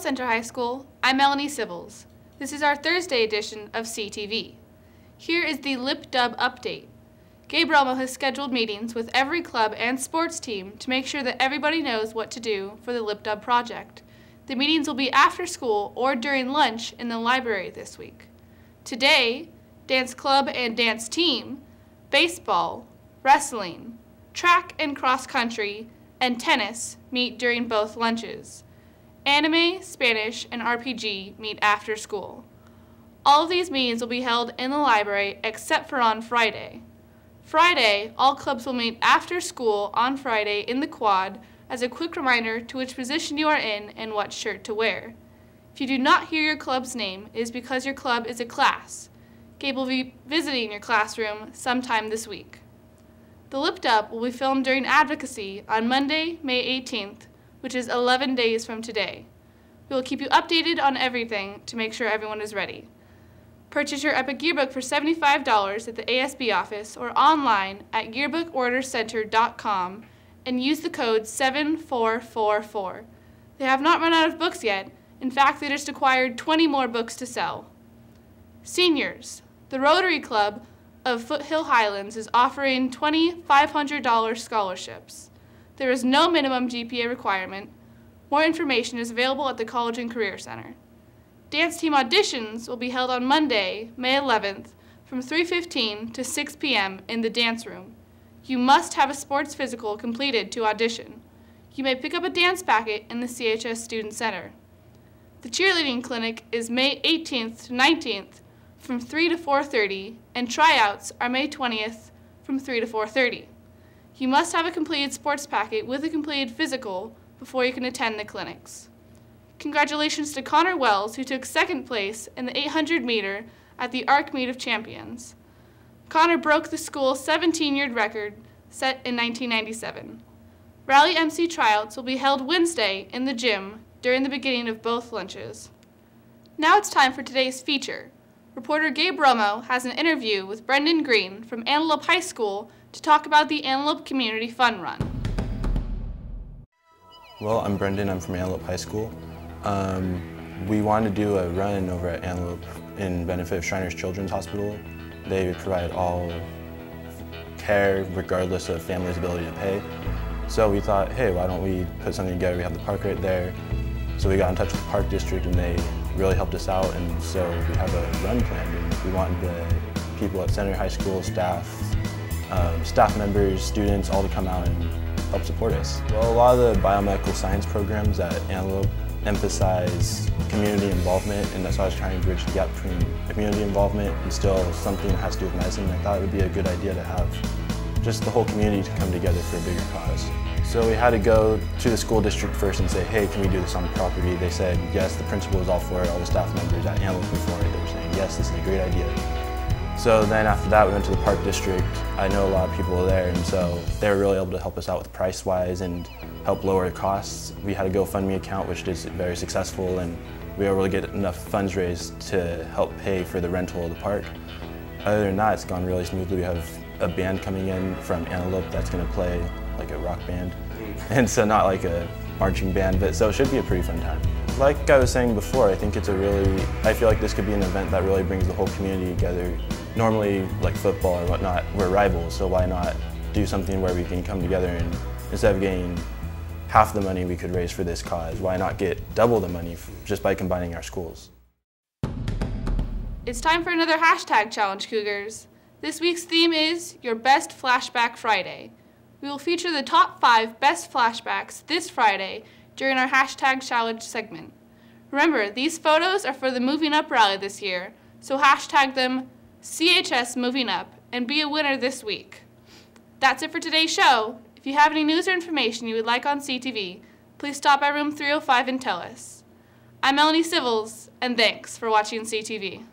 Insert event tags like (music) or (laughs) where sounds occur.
Center High School, I'm Melanie Sibbles. This is our Thursday edition of CTV. Here is the Lip Dub update. Gabe Romo has scheduled meetings with every club and sports team to make sure that everybody knows what to do for the Lip Dub project. The meetings will be after school or during lunch in the library this week. Today, dance club and dance team, baseball, wrestling, track and cross country, and tennis meet during both lunches. Anime, Spanish, and RPG meet after school. All of these meetings will be held in the library except for on Friday. Friday, all clubs will meet after school on Friday in the quad as a quick reminder to which position you are in and what shirt to wear. If you do not hear your club's name, it is because your club is a class. Gabe will be visiting your classroom sometime this week. The Lip Dub will be filmed during advocacy on Monday, May 18th, which is 11 days from today. We will keep you updated on everything to make sure everyone is ready. Purchase your Epic Yearbook for $75 at the ASB office or online at yearbookordercenter.com and use the code 7444. They have not run out of books yet. In fact, they just acquired 20 more books to sell. Seniors, the Rotary Club of Foothill Highlands is offering 20 $500 scholarships. There is no minimum GPA requirement. More information is available at the College and Career Center. Dance team auditions will be held on Monday, May 11th from 3:15 to 6 p.m. in the dance room. You must have a sports physical completed to audition. You may pick up a dance packet in the CHS Student Center. The cheerleading clinic is May 18th to 19th from 3 to 4:30 and tryouts are May 20th from 3 to 4:30. You must have a completed sports packet with a completed physical before you can attend the clinics. Congratulations to Connor Wells, who took second place in the 800 meter at the Arc Meet of Champions. Connor broke the school's 17 year record set in 1997. Rally MC tryouts will be held Wednesday in the gym during the beginning of both lunches. Now it's time for today's feature. Reporter Gabe Romo has an interview with Brendan Green from Antelope High School to talk about the Antelope Community Fun Run. Well, I'm Brendan. I'm from Antelope High School. Um, we wanted to do a run over at Antelope in benefit of Shriners Children's Hospital. They provide all care regardless of family's ability to pay. So we thought, hey, why don't we put something together? We have the park right there. So we got in touch with the park district and they really helped us out and so we have a run planned and we wanted the people at Center High School, staff, um, staff members, students, all to come out and help support us. Well, a lot of the biomedical science programs at Antelope emphasize community involvement and that's why I was trying to bridge the gap between community involvement and still something that has to do with medicine. I thought it would be a good idea to have just the whole community to come together for a bigger cause. So we had to go to the school district first and say, hey, can we do this on the property? They said, yes, the principal was all for it, all the staff members at Antelope for it, they were saying, yes, this is a great idea. So then after that, we went to the park district. I know a lot of people there, and so they were really able to help us out with price-wise and help lower the costs. We had a GoFundMe account, which is very successful, and we were able to get enough funds raised to help pay for the rental of the park. Other than that, it's gone really smoothly. We have a band coming in from Antelope that's going to play like a rock band, (laughs) and so not like a marching band, but so it should be a pretty fun time. Like I was saying before, I think it's a really, I feel like this could be an event that really brings the whole community together normally like football or whatnot, we're rivals, so why not do something where we can come together and instead of getting half the money we could raise for this cause, why not get double the money just by combining our schools? It's time for another hashtag challenge, Cougars. This week's theme is Your Best Flashback Friday. We will feature the top five best flashbacks this Friday during our hashtag challenge segment. Remember, these photos are for the Moving Up rally this year, so hashtag them CHS moving up, and be a winner this week. That's it for today's show. If you have any news or information you would like on CTV, please stop by room 305 and tell us. I'm Melanie Civils, and thanks for watching CTV.